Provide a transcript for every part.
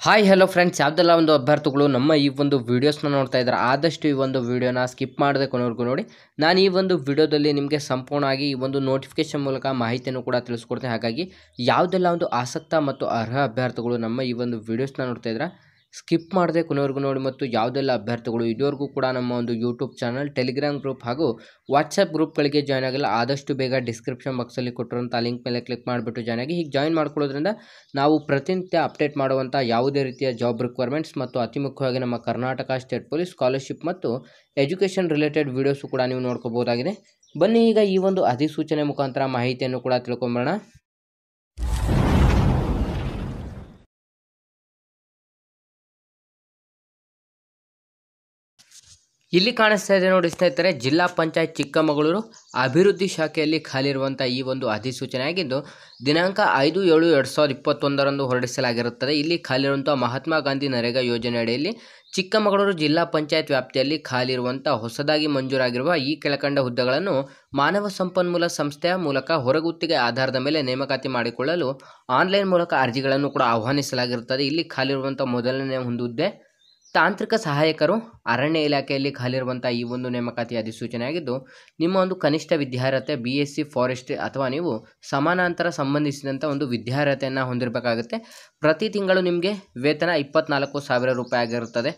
Hi hello friends ಯಾವುದೆಲ್ಲ ಒಂದು ಅಭ್ಯರ್ಥಿಗಳು ನಮ್ಮ ಈ ಒಂದು ವೀಡಿಯೋಸ್ನ ನೋಡ್ತಾ ಇದ್ದಾರೆ, ಆದಷ್ಟು ಈ ಒಂದು ವೀಡಿಯೋನ ಸ್ಕಿಪ್ ಮಾಡದೆ ಕೊನೆವರೆಗೂ ನೋಡಿ. ನಾನು ಈ ಒಂದು ವಿಡಿಯೋದಲ್ಲಿ ನಿಮಗೆ ಸಂಪೂರ್ಣವಾಗಿ ಈ ಒಂದು ನೋಟಿಫಿಕೇಶನ್ ಮೂಲಕ ಮಾಹಿತಿಯನ್ನು ಕೂಡ ತಿಳಿಸ್ಕೊಡ್ತೇನೆ. ಹಾಗಾಗಿ ಯಾವುದೆಲ್ಲ ಒಂದು ಆಸಕ್ತ ಮತ್ತು ಅರ್ಹ ಅಭ್ಯರ್ಥಿಗಳು ನಮ್ಮ ಈ ಒಂದು ವೀಡಿಯೋಸ್ನ ನೋಡ್ತಾ ಇದ್ದಾರೆ ಸ್ಕಿಪ್ ಮಾಡದೆ ಕೊನೆವರೆಗೂ ನೋಡಿ ಮತ್ತು ಯಾವುದೆಲ್ಲ ಅಭ್ಯರ್ಥಿಗಳು ಇದುವರೆಗೂ ಕೂಡ ನಮ್ಮ ಒಂದು ಯೂಟ್ಯೂಬ್ ಚಾನಲ್, ಟೆಲಿಗ್ರಾಮ್ ಗ್ರೂಪ್ ಹಾಗೂ ವಾಟ್ಸಪ್ ಗ್ರೂಪ್ಗಳಿಗೆ ಜಾಯ್ನ್ ಆಗಲ್ಲ. ಆದಷ್ಟು ಬೇಗ ಡಿಸ್ಕ್ರಿಪ್ಷನ್ ಬಾಕ್ಸಲ್ಲಿ ಕೊಟ್ಟಿರುವಂಥ ಲಿಂಕ್ ಮೇಲೆ ಕ್ಲಿಕ್ ಮಾಡಿಬಿಟ್ಟು ಜಾಯ್ನ್ ಆಗಿ. ಹೀಗೆ ಜಾಯ್ನ್ ಮಾಡ್ಕೊಳ್ಳೋದ್ರಿಂದ ನಾವು ಪ್ರತಿನಿತ್ಯ ಅಪ್ಡೇಟ್ ಮಾಡುವಂಥ ಯಾವುದೇ ರೀತಿಯ ಜಾಬ್ ರಿಕ್ವೈರ್ಮೆಂಟ್ಸ್ ಮತ್ತು ಅತಿ ಮುಖ್ಯವಾಗಿ ನಮ್ಮ ಕರ್ನಾಟಕ ಸ್ಟೇಟ್ ಪೊಲೀಸ್ ಸ್ಕಾಲರ್ಶಿಪ್ ಮತ್ತು ಎಜುಕೇಷನ್ ರಿಲೇಟೆಡ್ ವೀಡಿಯೋಸು ಕೂಡ ನೀವು ನೋಡ್ಕೋಬೋದಾಗಿದೆ. ಬನ್ನಿ ಈಗ ಈ ಒಂದು ಅಧಿಸೂಚನೆ ಮುಖಾಂತರ ಮಾಹಿತಿಯನ್ನು ಕೂಡ ತಿಳ್ಕೊಂಬರೋಣ. ಇಲ್ಲಿ ಕಾಣಿಸ್ತಾ ಇದೆ ನೋಡಿ ಸ್ನೇಹಿತರೆ, ಜಿಲ್ಲಾ ಪಂಚಾಯತ್ ಚಿಕ್ಕಮಗಳೂರು ಅಭಿವೃದ್ಧಿ ಶಾಖೆಯಲ್ಲಿ ಖಾಲಿರುವಂಥ ಈ ಒಂದು ಅಧಿಸೂಚನೆ ಆಗಿದ್ದು, ದಿನಾಂಕ ಐದು ಏಳು ಎರಡು ಸಾವಿರದ ಇಪ್ಪತ್ತೊಂದರಂದು ಹೊರಡಿಸಲಾಗಿರುತ್ತದೆ. ಇಲ್ಲಿ ಖಾಲಿರುವಂಥ ಮಹಾತ್ಮ ಗಾಂಧಿ ನರೇಗಾ ಯೋಜನೆ ಅಡಿಯಲ್ಲಿ ಚಿಕ್ಕಮಗಳೂರು ಜಿಲ್ಲಾ ಪಂಚಾಯತ್ ವ್ಯಾಪ್ತಿಯಲ್ಲಿ ಖಾಲಿರುವಂಥ ಹೊಸದಾಗಿ ಮಂಜೂರಾಗಿರುವ ಈ ಕೆಳಕಂಡ ಹುದ್ದೆಗಳನ್ನು ಮಾನವ ಸಂಪನ್ಮೂಲ ಸಂಸ್ಥೆಯ ಮೂಲಕ ಹೊರಗುತ್ತಿಗೆ ಆಧಾರದ ಮೇಲೆ ನೇಮಕಾತಿ ಮಾಡಿಕೊಳ್ಳಲು ಆನ್ಲೈನ್ ಮೂಲಕ ಅರ್ಜಿಗಳನ್ನು ಕೂಡ ಆಹ್ವಾನಿಸಲಾಗಿರುತ್ತದೆ. ಇಲ್ಲಿ ಖಾಲಿರುವಂಥ ಮೊದಲನೇ ಒಂದು ಹುದ್ದೆ ತಾಂತ್ರಿಕ ಸಹಾಯಕರು ಅರಣ್ಯ ಇಲಾಖೆಯಲ್ಲಿ ಖಾಲಿರುವಂಥ ಈ ಒಂದು ನೇಮಕಾತಿ ಅಧಿಸೂಚನೆಯಾಗಿದ್ದು, ನಿಮ್ಮ ಒಂದು ಕನಿಷ್ಠ ವಿದ್ಯಾರ್ಹತೆ ಬಿ ಎಸ್ ಸಿ ಫಾರೆಸ್ಟ್ರಿ ಅಥವಾ ನೀವು ಸಮಾನಾಂತರ ಸಂಬಂಧಿಸಿದಂಥ ಒಂದು ವಿದ್ಯಾರ್ಹತೆಯನ್ನು ಹೊಂದಿರಬೇಕಾಗುತ್ತೆ. ಪ್ರತಿ ತಿಂಗಳು ನಿಮಗೆ ವೇತನ ಇಪ್ಪತ್ನಾಲ್ಕು ಸಾವಿರ ರೂಪಾಯಿ ಆಗಿರುತ್ತದೆ.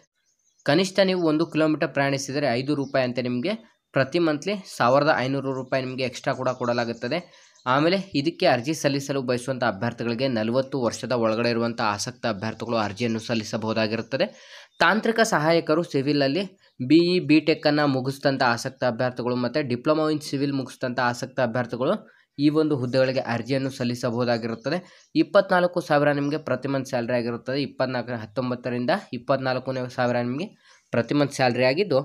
ಕನಿಷ್ಠ ನೀವು ಒಂದು ಕಿಲೋಮೀಟರ್ ಪ್ರಯಾಣಿಸಿದರೆ ಐದು ರೂಪಾಯಿ ಅಂತ ನಿಮಗೆ ಪ್ರತಿ ಮಂತ್ಲಿ ಸಾವಿರದ ಐನೂರು ರೂಪಾಯಿ ನಿಮಗೆ ಎಕ್ಸ್ಟ್ರಾ ಕೂಡ ಕೊಡಲಾಗುತ್ತದೆ. ಆಮೇಲೆ ಇದಕ್ಕೆ ಅರ್ಜಿ ಸಲ್ಲಿಸಲು ಬಯಸುವಂಥ ಅಭ್ಯರ್ಥಿಗಳಿಗೆ ನಲವತ್ತು ವರ್ಷದ ಒಳಗಡೆ ಇರುವಂಥ ಆಸಕ್ತ ಅಭ್ಯರ್ಥಿಗಳು ಅರ್ಜಿಯನ್ನು ಸಲ್ಲಿಸಬಹುದಾಗಿರುತ್ತದೆ. ತಾಂತ್ರಿಕ ಸಹಾಯಕರು ಸಿವಿಲಲ್ಲಿ ಬಿ ಇ ಬಿ ಟೆಕ್ಕನ್ನು ಮುಗಿಸಿದಂಥ ಆಸಕ್ತ ಅಭ್ಯರ್ಥಿಗಳು ಮತ್ತು ಡಿಪ್ಲೊಮಾ ಇನ್ ಸಿವಿಲ್ ಮುಗಿಸಿದಂಥ ಆಸಕ್ತ ಅಭ್ಯರ್ಥಿಗಳು ಈ ಒಂದು ಹುದ್ದೆಗಳಿಗೆ ಅರ್ಜಿಯನ್ನು ಸಲ್ಲಿಸಬಹುದಾಗಿರುತ್ತದೆ. ಇಪ್ಪತ್ನಾಲ್ಕು ಸಾವಿರ ನಿಮಗೆ ಪ್ರತಿ ಮಂತ್ ಸ್ಯಾಲ್ರಿ ಆಗಿರುತ್ತದೆ. ಇಪ್ಪತ್ನಾಲ್ಕು ಹತ್ತೊಂಬತ್ತರಿಂದ ಇಪ್ಪತ್ನಾಲ್ಕು ಸಾವಿರ ನಿಮಗೆ ಪ್ರತಿ ಮಂತ್ ಸ್ಯಾಲ್ರಿ ಆಗಿದ್ದು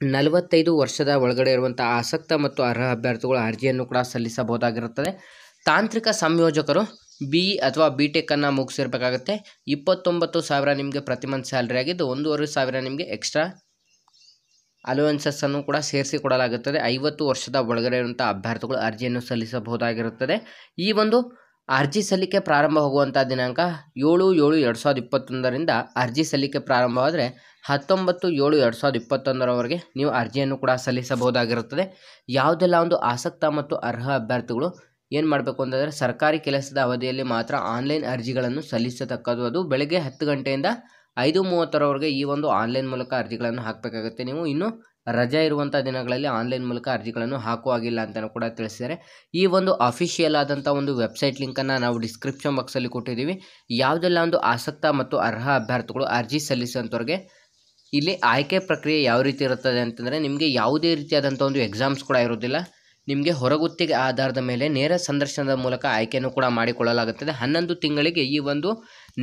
ನಲವತ್ತೈದು ವರ್ಷದ ಒಳಗಡೆ ಇರುವಂಥ ಆಸಕ್ತ ಮತ್ತು ಅರ್ಹ ಅಭ್ಯರ್ಥಿಗಳು ಅರ್ಜಿಯನ್ನು ಕೂಡ ಸಲ್ಲಿಸಬಹುದಾಗಿರುತ್ತದೆ. ತಾಂತ್ರಿಕ ಸಂಯೋಜಕರು ಬಿ ಅಥವಾ ಬಿ ಟೆಕ್ಕನ್ನು ಮುಗಿಸಿರ್ಬೇಕಾಗುತ್ತೆ. ಇಪ್ಪತ್ತೊಂಬತ್ತು ಸಾವಿರ ನಿಮಗೆ ಪ್ರತಿ ಮಂತ್ ಸ್ಯಾಲ್ರಿ ಆಗಿದ್ದು, ಒಂದೂವರೆ ಸಾವಿರ ನಿಮಗೆ ಎಕ್ಸ್ಟ್ರಾ ಅಲೋವೆನ್ಸಸ್ಸನ್ನು ಕೂಡ ಸೇರಿಸಿ ಕೊಡಲಾಗುತ್ತದೆ. ಐವತ್ತು ವರ್ಷದ ಒಳಗಡೆ ಇರುವಂಥ ಅಭ್ಯರ್ಥಿಗಳು ಅರ್ಜಿಯನ್ನು ಸಲ್ಲಿಸಬಹುದಾಗಿರುತ್ತದೆ. ಈ ಒಂದು ಅರ್ಜಿ ಸಲ್ಲಿಕೆ ಪ್ರಾರಂಭವಾಗುವಂಥ ದಿನಾಂಕ ಏಳು ಏಳು ಎರಡು ಸಾವಿರದ ಇಪ್ಪತ್ತೊಂದರಿಂದ ಅರ್ಜಿ ಸಲ್ಲಿಕೆ ಪ್ರಾರಂಭವಾದರೆ ಹತ್ತೊಂಬತ್ತು ಏಳು ಎರಡು ಸಾವಿರದ ಇಪ್ಪತ್ತೊಂದರವರೆಗೆ ನೀವು ಅರ್ಜಿಯನ್ನು ಕೂಡ ಸಲ್ಲಿಸಬಹುದಾಗಿರುತ್ತದೆ. ಯಾವುದೆಲ್ಲ ಒಂದು ಆಸಕ್ತ ಮತ್ತು ಅರ್ಹ ಅಭ್ಯರ್ಥಿಗಳು ಏನು ಮಾಡಬೇಕು ಅಂತಂದರೆ ಸರ್ಕಾರಿ ಕೆಲಸದ ಅವಧಿಯಲ್ಲಿ ಮಾತ್ರ ಆನ್ಲೈನ್ ಅರ್ಜಿಗಳನ್ನು ಸಲ್ಲಿಸತಕ್ಕದ್ದು ಅದು. ಬೆಳಗ್ಗೆ ಹತ್ತು ಗಂಟೆಯಿಂದ ಐದು ಮೂವತ್ತರವರೆಗೆ ಈ ಒಂದು ಆನ್ಲೈನ್ ಮೂಲಕ ಅರ್ಜಿಗಳನ್ನು ಹಾಕಬೇಕಾಗುತ್ತೆ ನೀವು. ಇನ್ನು ರಜೆ ಇರುವಂಥ ದಿನಗಳಲ್ಲಿ ಆನ್ಲೈನ್ ಮೂಲಕ ಅರ್ಜಿಗಳನ್ನು ಹಾಕುವಾಗಿಲ್ಲ ಅಂತಲೂ ಕೂಡ ತಿಳಿಸಿದ್ದಾರೆ. ಈ ಒಂದು ಅಫಿಷಿಯಲ್ ಆದಂಥ ಒಂದು ವೆಬ್ಸೈಟ್ ಲಿಂಕನ್ನು ನಾವು ಡಿಸ್ಕ್ರಿಪ್ಷನ್ ಬಾಕ್ಸಲ್ಲಿ ಕೊಟ್ಟಿದ್ದೀವಿ. ಯಾವುದೆಲ್ಲ ಒಂದು ಆಸಕ್ತ ಮತ್ತು ಅರ್ಹ ಅಭ್ಯರ್ಥಿಗಳು ಅರ್ಜಿ ಸಲ್ಲಿಸುವಂಥವ್ರಿಗೆ ಇಲ್ಲಿ ಆಯ್ಕೆ ಪ್ರಕ್ರಿಯೆ ಯಾವ ರೀತಿ ಇರುತ್ತದೆ ಅಂತಂದರೆ ನಿಮಗೆ ಯಾವುದೇ ರೀತಿಯಾದಂಥ ಒಂದು ಎಕ್ಸಾಮ್ಸ್ ಕೂಡ ಇರೋದಿಲ್ಲ ನಿಮಗೆ ಹೊರಗುತ್ತಿಗೆ ಆಧಾರದ ಮೇಲೆ ನೇರ ಸಂದರ್ಶನದ ಮೂಲಕ ಆಯ್ಕೆಯನ್ನು ಕೂಡ ಮಾಡಿಕೊಳ್ಳಲಾಗುತ್ತದೆ. ಹನ್ನೊಂದು ತಿಂಗಳಿಗೆ ಈ ಒಂದು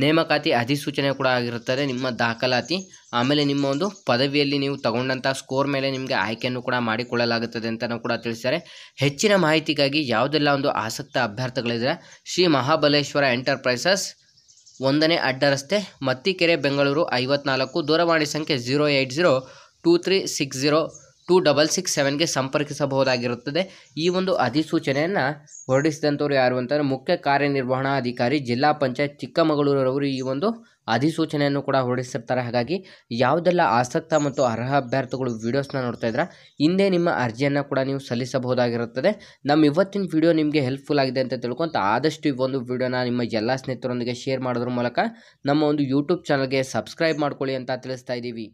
ನೇಮಕಾತಿ ಅಧಿಸೂಚನೆ ಕೂಡ ಆಗಿರುತ್ತದೆ. ನಿಮ್ಮ ದಾಖಲಾತಿ, ಆಮೇಲೆ ನಿಮ್ಮ ಒಂದು ಪದವಿಯಲ್ಲಿ ನೀವು ತಗೊಂಡಂಥ ಸ್ಕೋರ್ ಮೇಲೆ ನಿಮಗೆ ಆಯ್ಕೆಯನ್ನು ಕೂಡ ಮಾಡಿಕೊಳ್ಳಲಾಗುತ್ತದೆ ಅಂತಲೂ ಕೂಡ ತಿಳಿಸಿದ್ದಾರೆ. ಹೆಚ್ಚಿನ ಮಾಹಿತಿಗಾಗಿ ಯಾವುದೆಲ್ಲ ಒಂದು ಆಸಕ್ತ ಅಭ್ಯರ್ಥಿಗಳಿದ್ದರೆ ಶ್ರೀ ಮಹಾಬಲೇಶ್ವರ ಎಂಟರ್ಪ್ರೈಸಸ್ ಒಂದನೇ ಅಡ್ಡ ರಸ್ತೆ ಮತ್ತಿಕೆರೆ, ಬೆಂಗಳೂರು ಐವತ್ನಾಲ್ಕು, ದೂರವಾಣಿ ಸಂಖ್ಯೆ zero eight zero two three six zero two double six ಸೆವೆನ್ಗೆ ಸಂಪರ್ಕಿಸಬಹುದಾಗಿರುತ್ತದೆ. ಈ ಒಂದು ಅಧಿಸೂಚನೆಯನ್ನು ಹೊರಡಿಸಿದಂಥವ್ರು ಯಾರು ಅಂತಂದರೆ ಮುಖ್ಯ ಕಾರ್ಯನಿರ್ವಹಣಾಧಿಕಾರಿ ಜಿಲ್ಲಾ ಪಂಚಾಯತ್ ಚಿಕ್ಕಮಗಳೂರವರು ಈ ಒಂದು ಅಧಿಸೂಚನೆಯನ್ನು ಕೂಡ ಹೊರಡಿಸಿರ್ತಾರೆ. ಹಾಗಾಗಿ ಯಾವುದೆಲ್ಲ ಆಸಕ್ತ ಮತ್ತು ಅರ್ಹ ಅಭ್ಯರ್ಥಿಗಳು ವೀಡಿಯೋಸ್ನ ನೋಡ್ತಾ ಇದ್ರೆ, ಹಿಂದೆ ನಿಮ್ಮ ಅರ್ಜಿಯನ್ನು ಕೂಡ ನೀವು ಸಲ್ಲಿಸಬಹುದಾಗಿರುತ್ತದೆ. ನಮ್ಮ ಇವತ್ತಿನ ವಿಡಿಯೋ ನಿಮಗೆ ಹೆಲ್ಪ್ಫುಲ್ ಆಗಿದೆ ಅಂತ ತಿಳ್ಕೊಂತ ಆದಷ್ಟು ಈ ಒಂದು ವಿಡಿಯೋನ ನಿಮ್ಮ ಎಲ್ಲ ಸ್ನೇಹಿತರೊಂದಿಗೆ ಶೇರ್ ಮಾಡೋದ್ರ ಮೂಲಕ ನಮ್ಮ ಒಂದು ಯೂಟ್ಯೂಬ್ ಚಾನಲ್ಗೆ ಸಬ್ಸ್ಕ್ರೈಬ್ ಮಾಡ್ಕೊಳ್ಳಿ ಅಂತ ತಿಳಿಸ್ತಾ ಇದ್ದೀವಿ.